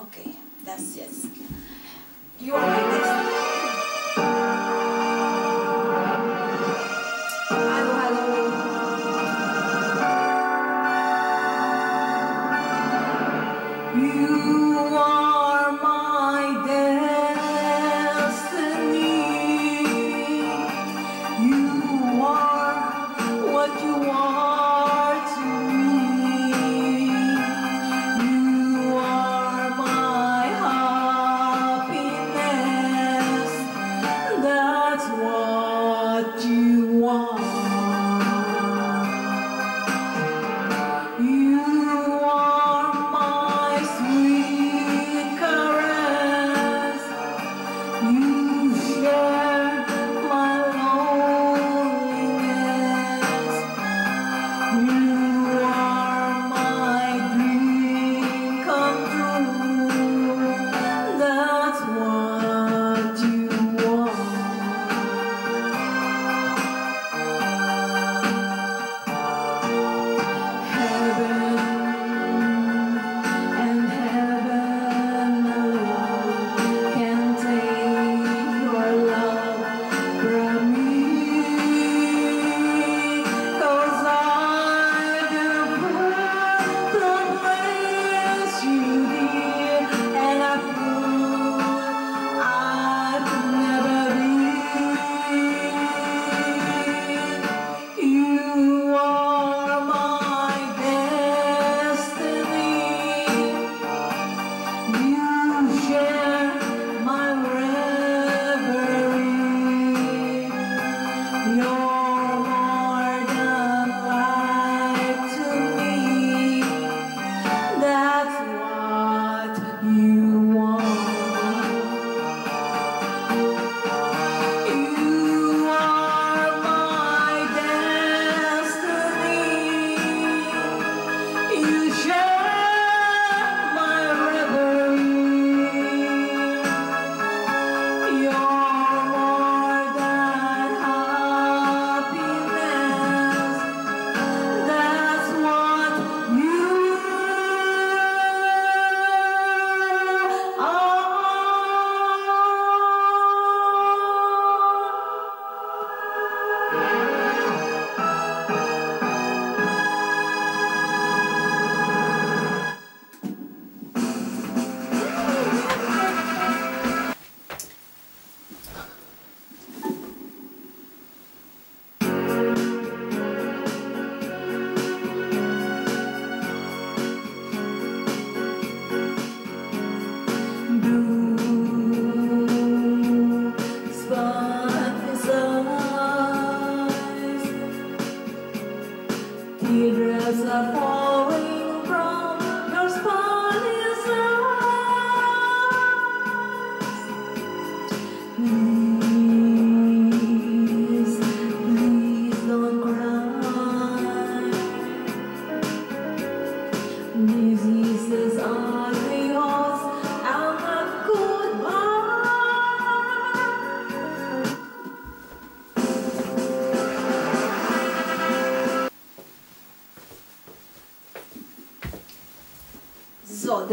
Okay, that's. You.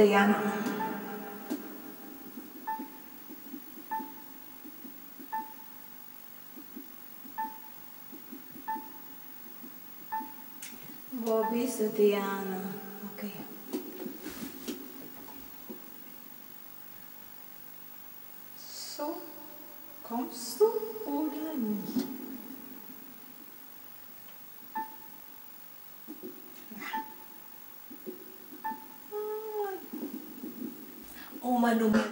Udayana. Bobby Sudhyana. nung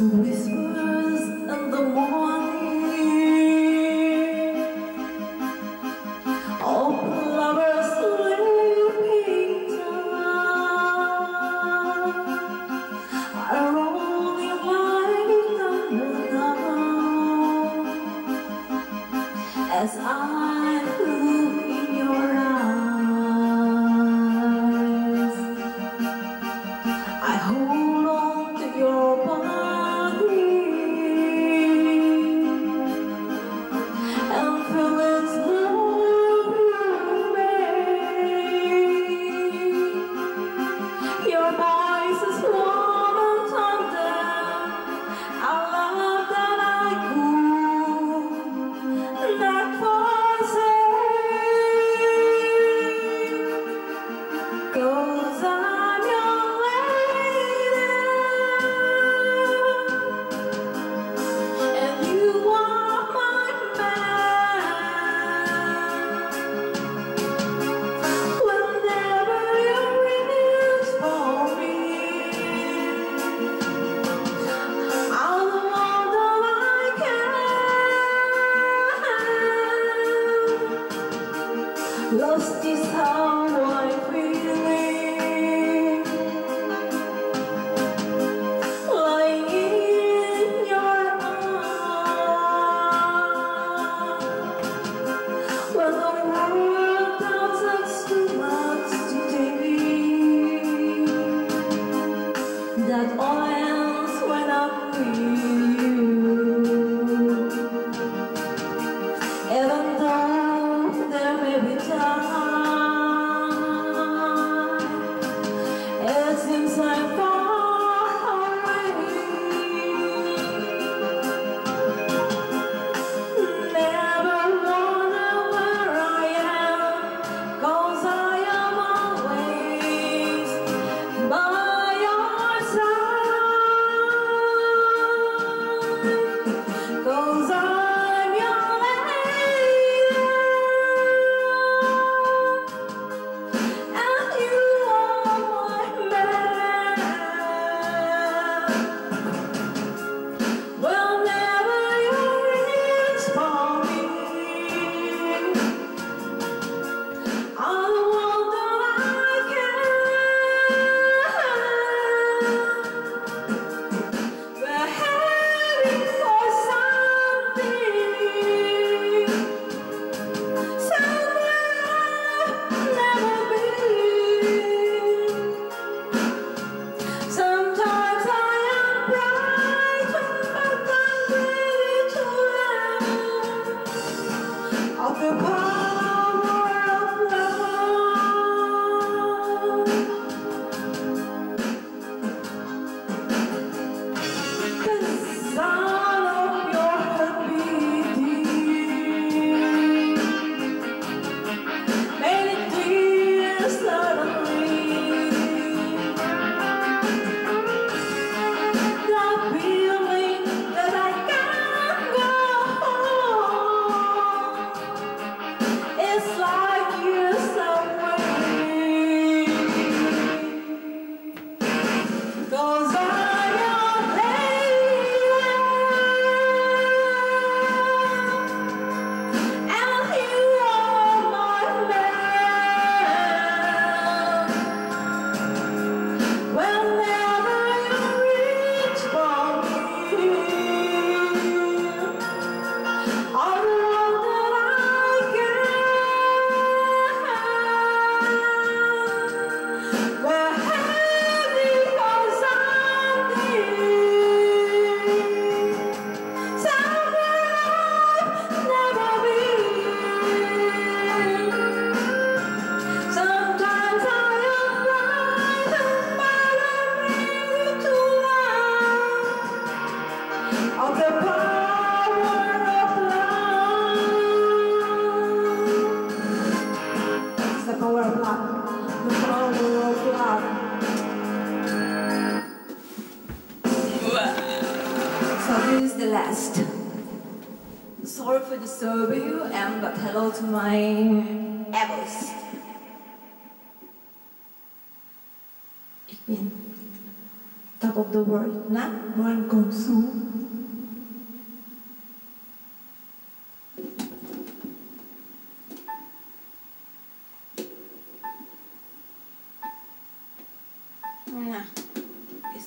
whisper.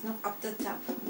Not up the top.